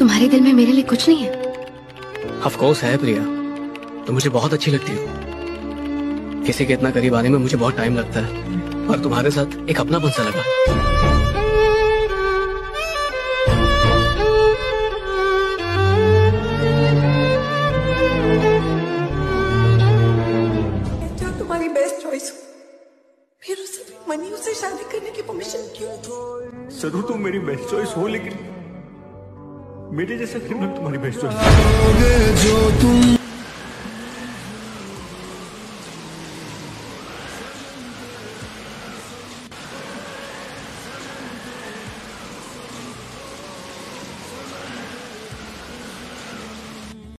तुम्हारे दिल में मेरे लिए कुछ नहीं है। ऑफ़ कोर्स है प्रिया। तो मुझे बहुत अच्छी लगती हो। किसी के इतना करीब आने में मुझे बहुत टाइम लगता है। और तुम्हारे साथ एक अपना सा लगा। तुम्हारी बेस्ट चॉइस हो? फिर उसे मनी उसे शादी करने की परमिशन क्यों? दी ज़रूर तुम मेरी बेस्ट चॉइस हो लेकिन मेरे जैसा क्रिमिनल तुम्हारी बेस्ट